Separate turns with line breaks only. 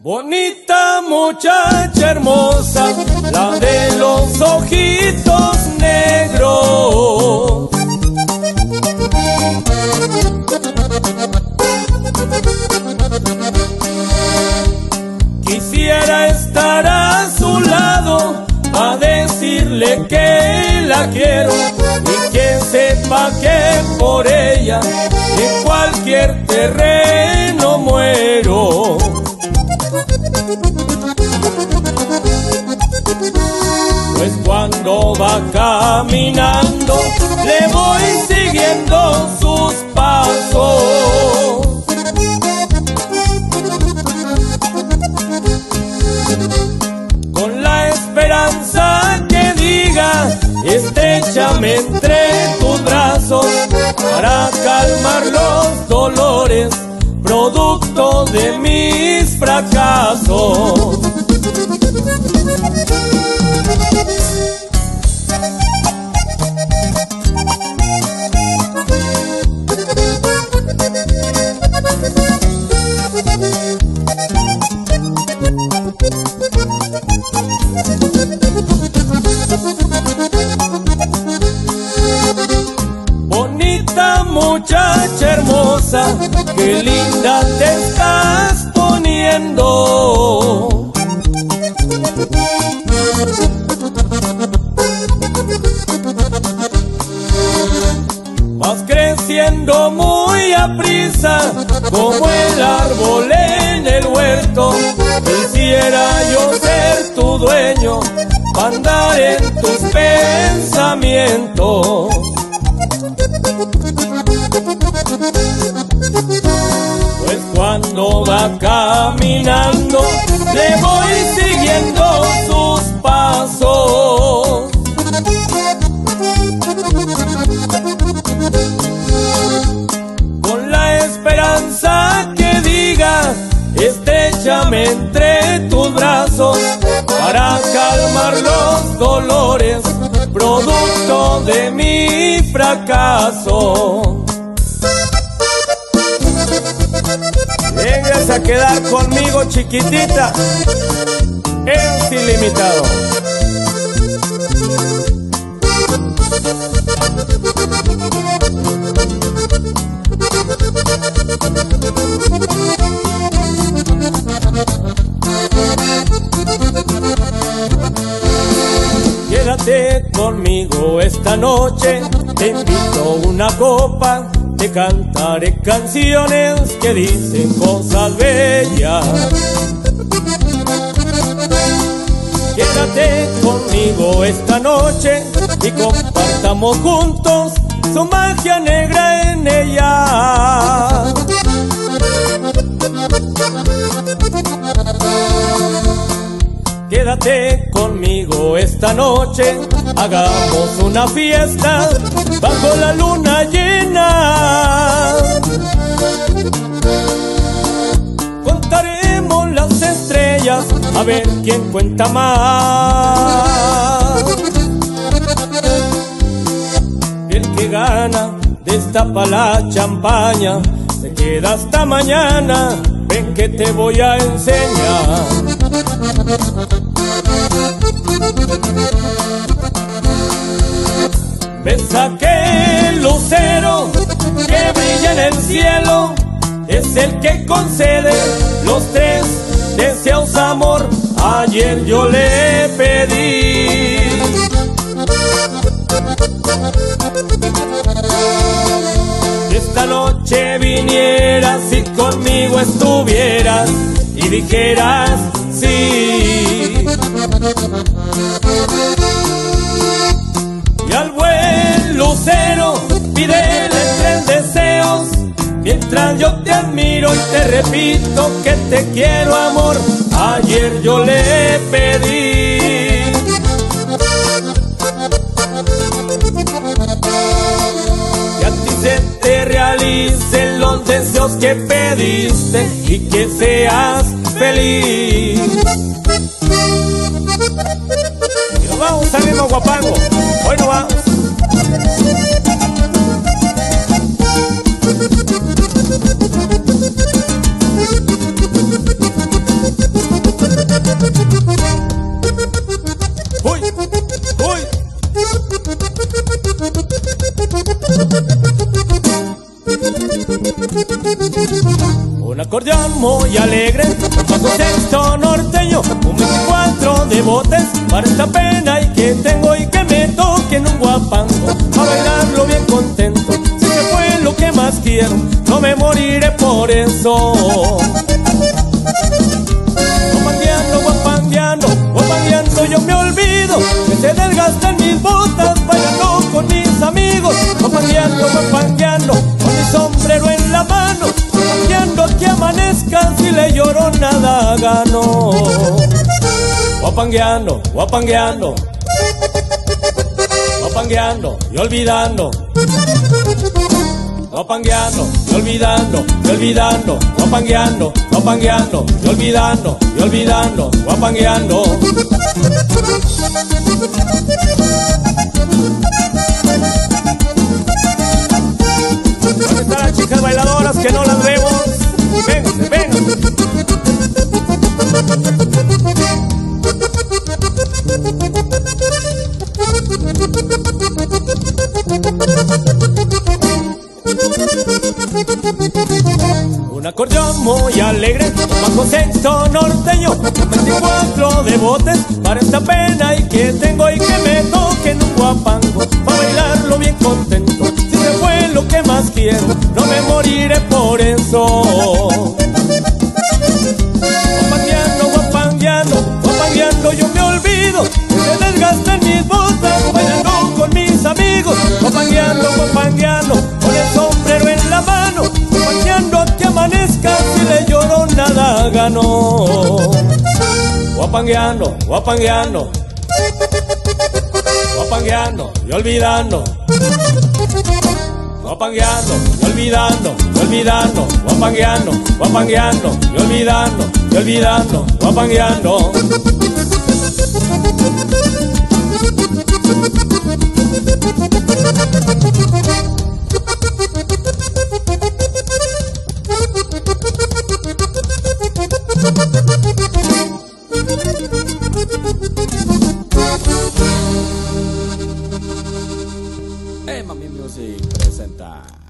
Bonita muchacha hermosa, la de los ojitos negros. Quisiera estar a su lado a decirle que la quiero y que sepa que por ella en cualquier terreno muero. Pues cuando va caminando le voy siguiendo sus pasos. Con la esperanza que diga, estrechame entre tus brazos para calmar los dolores producto de mis fracasos. Dueño, para andar en tus pensamientos. Pues cuando va caminando, le voy siguiendo sus pasos. Producto de mi fracaso. Vengas a quedar conmigo, chiquitita. Es ilimitado. Conmigo esta noche, te invito una copa, te cantaré canciones que dicen cosas bellas. Quédate conmigo esta noche y compartamos juntos su magia negra en ella. Quédate conmigo esta noche, hagamos una fiesta bajo la luna llena. Contaremos las estrellas a ver quién cuenta más. El que gana destapa la champaña, se queda hasta mañana, ven que te voy a enseñar. Ves aquel lucero que brilla en el cielo, es el que concede los tres deseos amor. Ayer yo le pedí. Esta noche vinieras y conmigo estuvieras y dijeras sí. Yo te admiro y te repito que te quiero amor Ayer yo le pedí. Que a ti se te realicen los deseos que pediste Y que seas feliz. Y nos vamos al mismo guapango. Hoy no vamos Un acordeón muy alegre, con su texto norteño, un 24 de botes, para esta pena y que tengo y que me toquen un guapango, a bailarlo bien contento, sé que fue lo que más quiero, no me moriré por eso. Guapangueando, guapangueando, guapangueando yo me olvido, que se desgastan mis botas, bailando con mis amigos, guapangueando, guapangueando, gano. Guapangueando, guapangueando, guapangueando y olvidando. Guapangueando y olvidando, y olvidando, guapangueando, guapangueando y olvidando, y olvidando, guapangueando. ¿Dónde están las chicas bailadoras acordeón muy alegre, bajo sexto norteño, 24 de botes, para esta pena y que tengo y que me toquen un guapango, para bailarlo bien contento, si se fue lo que más quiero, no me moriré por Guapangueando, guapangueando, guapangueando y olvidando. Guapangueando, olvidando, y olvidando, guapangueando, guapangueando, y olvidando, y olvidando, guapangueando.
Music presenta.